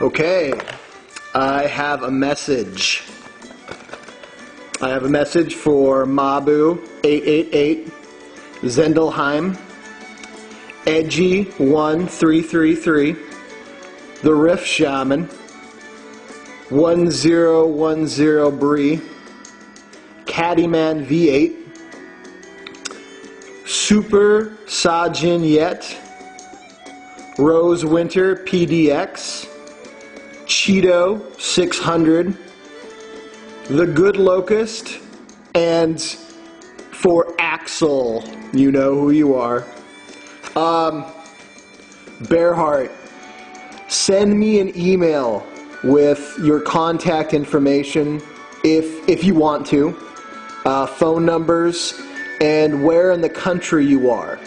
Okay, I have a message. I have a message for Mabu 888, Zendelheim, Edgy 1333, The Riff Shaman, 1010 Bree, Caddyman V8, Super Sajin Yet, Rose Winter PDX, Cheeto 600, The Good Locust, and for Axel, you know who you are. Um, Bearheart, send me an email with your contact information if if you want to, uh, phone numbers, and where in the country you are.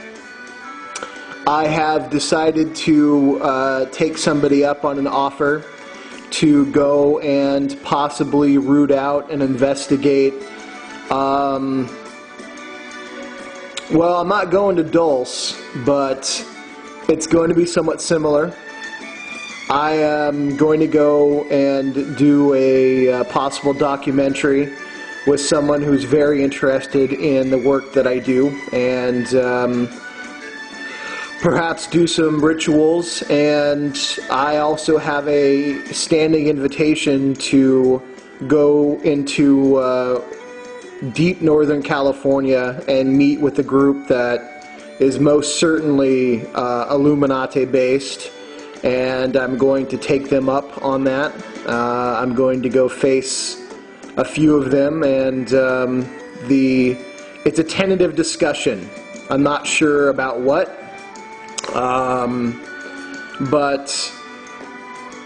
I have decided to uh, take somebody up on an offer to go and possibly root out and investigate. Um, well, I'm not going to Dulce, but it's going to be somewhat similar. I am going to go and do a uh, possible documentary with someone who's very interested in the work that I do and um, perhaps do some rituals. And I also have a standing invitation to go into uh, deep Northern California and meet with a group that is most certainly uh, Illuminati based. And I'm going to take them up on that. Uh, I'm going to go face a few of them, and um, the it's a tentative discussion. I'm not sure about what, um, but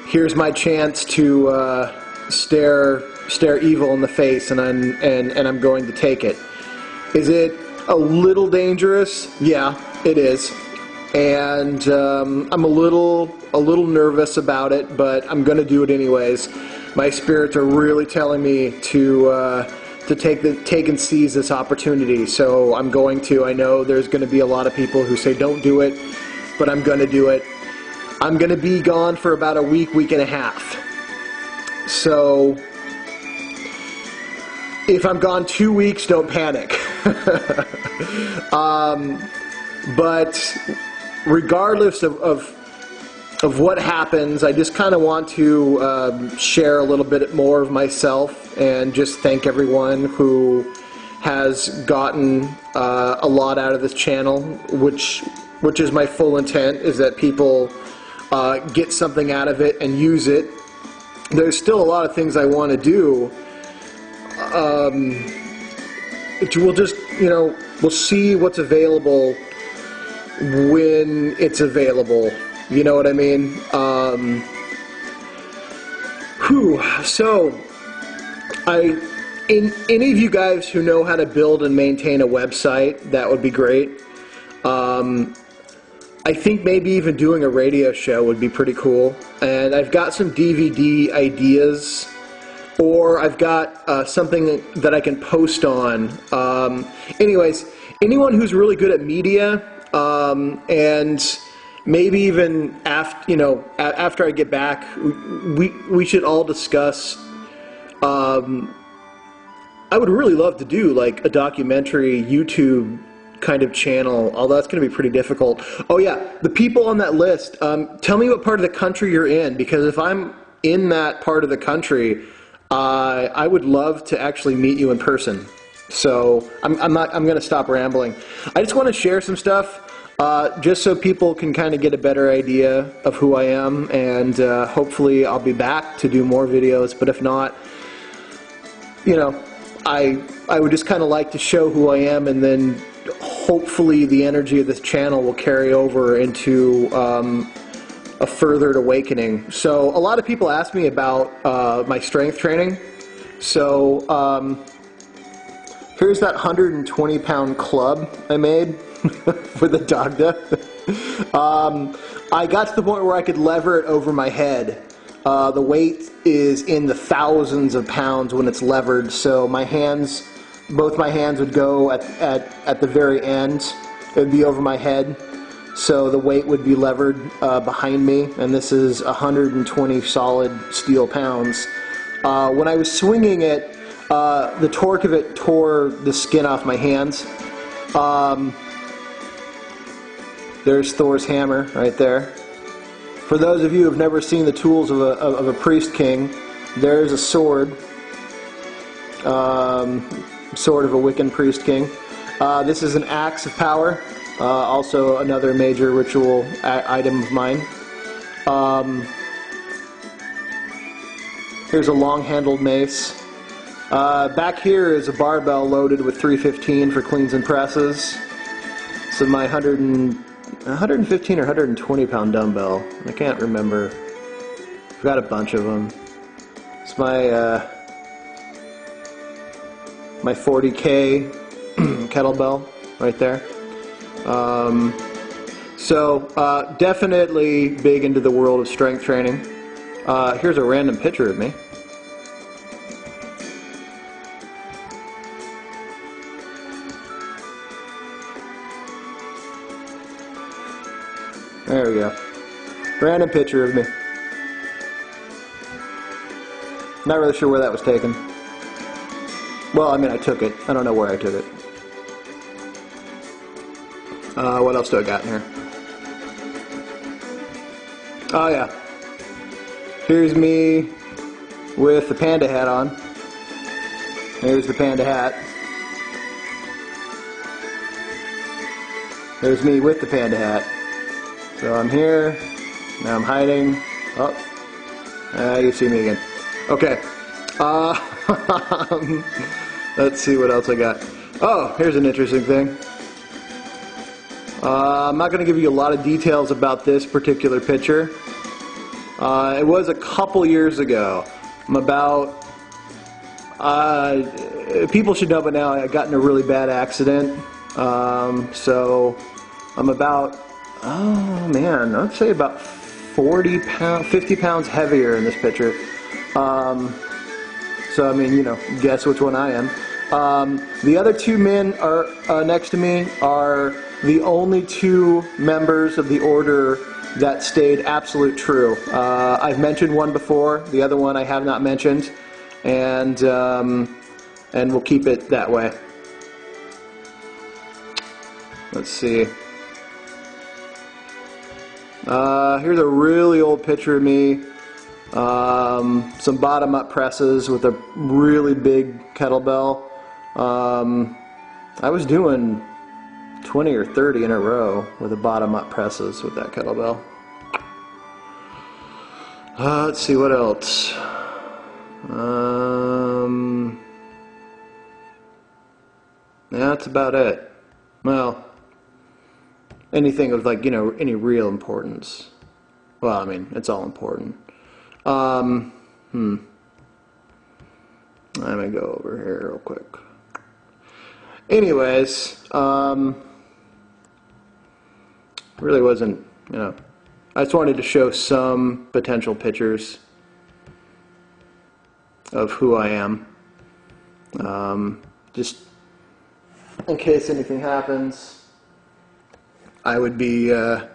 here's my chance to uh, stare stare evil in the face, and I'm and, and I'm going to take it. Is it a little dangerous? Yeah, it is, and um, I'm a little a little nervous about it, but I'm going to do it anyways. My spirits are really telling me to. Uh, to take the take and seize this opportunity, so I'm going to. I know there's going to be a lot of people who say don't do it, but I'm going to do it. I'm going to be gone for about a week, week and a half. So if I'm gone two weeks, don't panic. um, but regardless of, of, of what happens, I just kind of want to um, share a little bit more of myself and just thank everyone who has gotten uh, a lot out of this channel, which which is my full intent, is that people uh, get something out of it and use it. There's still a lot of things I want to do. Um, we'll just, you know, we'll see what's available when it's available. You know what I mean? Um, whew. So, I, in any of you guys who know how to build and maintain a website, that would be great. Um, I think maybe even doing a radio show would be pretty cool. And I've got some DVD ideas, or I've got uh, something that I can post on. Um, anyways, anyone who's really good at media um, and maybe even after you know after I get back, we we should all discuss. Um, I would really love to do like a documentary YouTube kind of channel, although that's going to be pretty difficult. Oh yeah, the people on that list. Um, tell me what part of the country you're in, because if I'm in that part of the country, uh, I would love to actually meet you in person. So I'm, I'm not. I'm going to stop rambling. I just want to share some stuff. Uh, just so people can kind of get a better idea of who I am, and uh, hopefully I'll be back to do more videos. But if not, you know, I I would just kind of like to show who I am, and then hopefully the energy of this channel will carry over into um, a furthered awakening. So a lot of people ask me about uh, my strength training. So um, here's that 120 pound club I made for the Dagda. um, I got to the point where I could lever it over my head. Uh, the weight is in the thousands of pounds when it's levered, so my hands, both my hands would go at, at, at the very end. It would be over my head. so the weight would be levered uh, behind me, and this is 120 solid steel pounds. Uh, when I was swinging it, uh, the torque of it tore the skin off my hands. Um, there's Thor's hammer right there. For those of you who have never seen the tools of a, of a priest king, there's a sword, um, sword of a Wiccan priest king. Uh, this is an axe of power, uh, also another major ritual item of mine. Um, here's a long-handled mace. Uh, back here is a barbell loaded with 315 for cleans and presses. So my 100 and, 115 or 120 pound dumbbell. I can't remember. I've got a bunch of them. It's my uh, my 40k kettlebell right there. Um, so uh, definitely big into the world of strength training. Uh, here's a random picture of me. There we go. Random picture of me. Not really sure where that was taken. Well, I mean, I took it. I don't know where I took it. Uh, what else do I got in here? Oh, yeah. Here's me with the panda hat on. There's the panda hat. There's me with the panda hat. So I'm here. Now I'm hiding. Oh, uh, you see me again. Okay. Uh, let's see what else I got. Oh, here's an interesting thing. Uh, I'm not going to give you a lot of details about this particular picture. Uh, it was a couple years ago. I'm about. Uh, people should know by now I got in a really bad accident. Um, so I'm about Oh man, I'd say about 40 pounds, 50 pounds heavier in this picture. Um, so I mean, you know, guess which one I am. Um, the other two men are uh, next to me are the only two members of the order that stayed absolute true. Uh, I've mentioned one before. The other one I have not mentioned, and um, and we'll keep it that way. Let's see. Uh, here's a really old picture of me. Um, some bottom up presses with a really big kettlebell. Um, I was doing 20 or 30 in a row with the bottom up presses with that kettlebell. Uh, let's see what else. Um, that's about it. Well, anything of like you know any real importance. Well, I mean, it's all important. Um, hmm. Let me go over here real quick. Anyways, um, really wasn't, you know, I just wanted to show some potential pictures of who I am. Um, just in case anything happens. I would be, uh,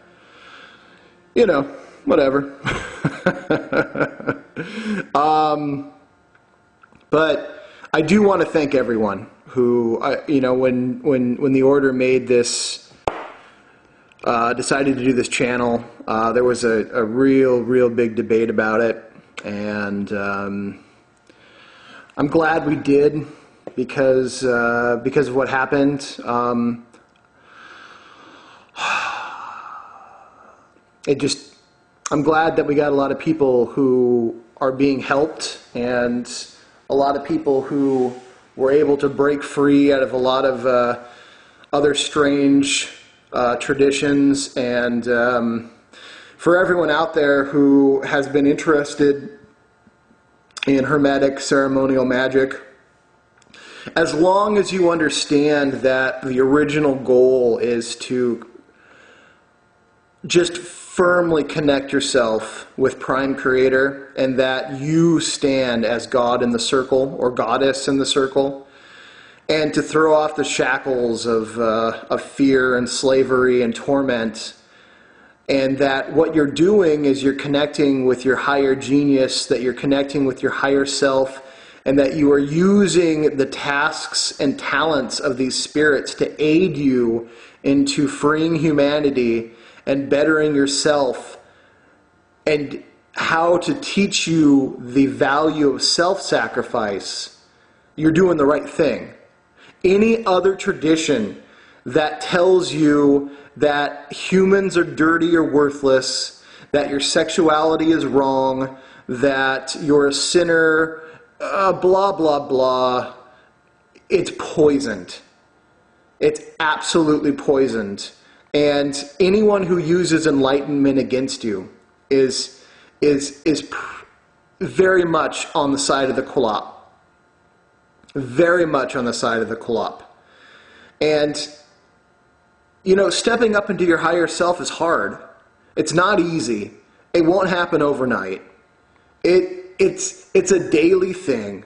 you know, whatever. um, but I do want to thank everyone who, uh, you know, when when when the order made this, uh, decided to do this channel, uh, there was a, a real, real big debate about it, and um, I'm glad we did because uh, because of what happened. Um, it just, I'm glad that we got a lot of people who are being helped and a lot of people who were able to break free out of a lot of uh, other strange uh, traditions. And um, for everyone out there who has been interested in Hermetic ceremonial magic, as long as you understand that the original goal is to just firmly connect yourself with Prime Creator and that you stand as God in the circle or Goddess in the circle, and to throw off the shackles of, uh, of fear and slavery and torment and that what you're doing is you're connecting with your higher genius, that you're connecting with your higher self, and that you are using the tasks and talents of these spirits to aid you into freeing humanity and bettering yourself and how to teach you the value of self sacrifice, you're doing the right thing. Any other tradition that tells you that humans are dirty or worthless, that your sexuality is wrong, that you're a sinner, uh, blah, blah, blah, it's poisoned. It's absolutely poisoned. And anyone who uses enlightenment against you is, is, is very much on the side of the kulap. Very much on the side of the kulap. And, you know, stepping up into your higher self is hard. It's not easy. It won't happen overnight. It, it's, it's a daily thing.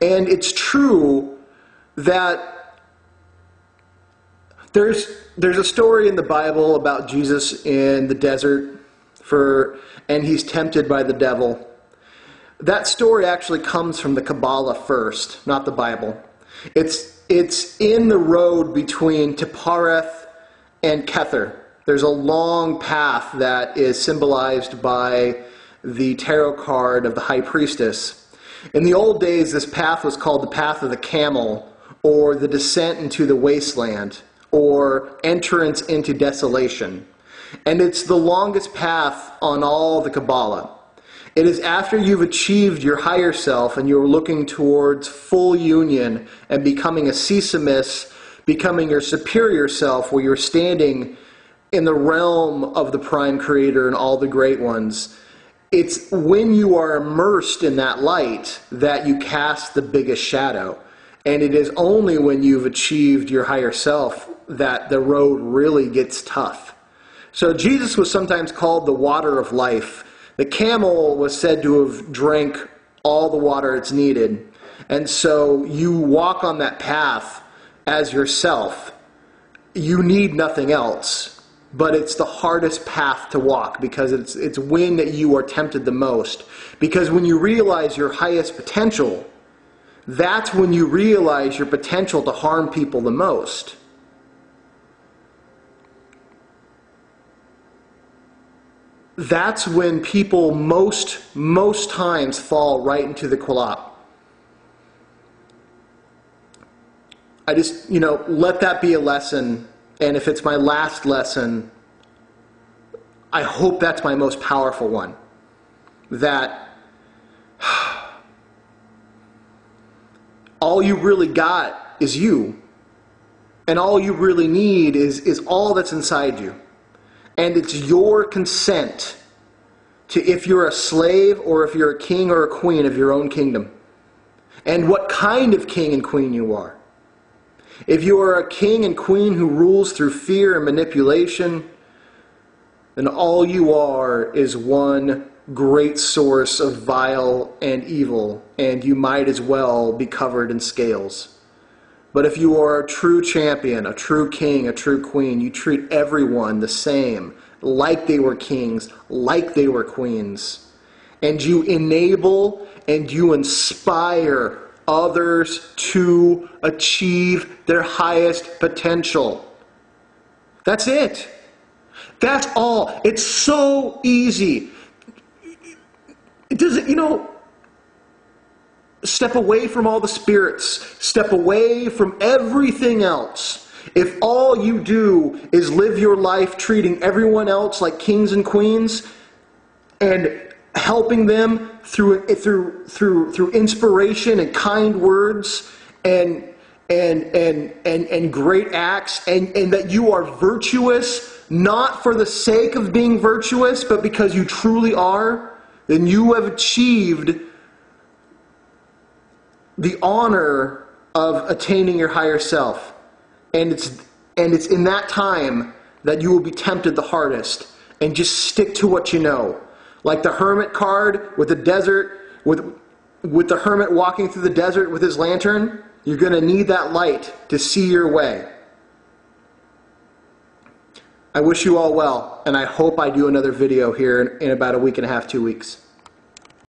And it's true that there's, there's a story in the Bible about Jesus in the desert for, and he's tempted by the devil. That story actually comes from the Kabbalah first, not the Bible. It's, it's in the road between Tiphareth and Kether. There's a long path that is symbolized by the tarot card of the high priestess. In the old days, this path was called the path of the camel, or the descent into the wasteland or entrance into desolation. And it's the longest path on all the Kabbalah. It is after you've achieved your higher self and you're looking towards full union and becoming a Ipsissimus, becoming your superior self, where you're standing in the realm of the prime creator and all the great ones. It's when you are immersed in that light that you cast the biggest shadow. And it is only when you've achieved your higher self that the road really gets tough. So Jesus was sometimes called the water of life. The camel was said to have drank all the water it's needed. And so you walk on that path as yourself. You need nothing else. But it's the hardest path to walk because it's, it's when that you are tempted the most. Because when you realize your highest potential, that's when you realize your potential to harm people the most. that's when people most most times fall right into the kulap. I just, you know, let that be a lesson. And if it's my last lesson, I hope that's my most powerful one. That all you really got is you. And all you really need is, is all that's inside you and it's your consent to if you're a slave or if you're a king or a queen of your own kingdom, and what kind of king and queen you are. If you are a king and queen who rules through fear and manipulation, then all you are is one great source of vile and evil, and you might as well be covered in scales. But if you are a true champion, a true king, a true queen, you treat everyone the same, like they were kings, like they were queens. And you enable and you inspire others to achieve their highest potential. That's it. That's all. It's so easy. It doesn't, you know, Step away from all the spirits. Step away from everything else. If all you do is live your life treating everyone else like kings and queens and helping them through, through, through, through inspiration and kind words and, and, and, and, and great acts, and, and that you are virtuous not for the sake of being virtuous, but because you truly are, then you have achieved the honor of attaining your higher self. And it's, and it's in that time that you will be tempted the hardest. And just stick to what you know. Like the hermit card with the desert, with, with the hermit walking through the desert with his lantern, you're going to need that light to see your way. I wish you all well, and I hope I do another video here in, about a week and a half, two weeks.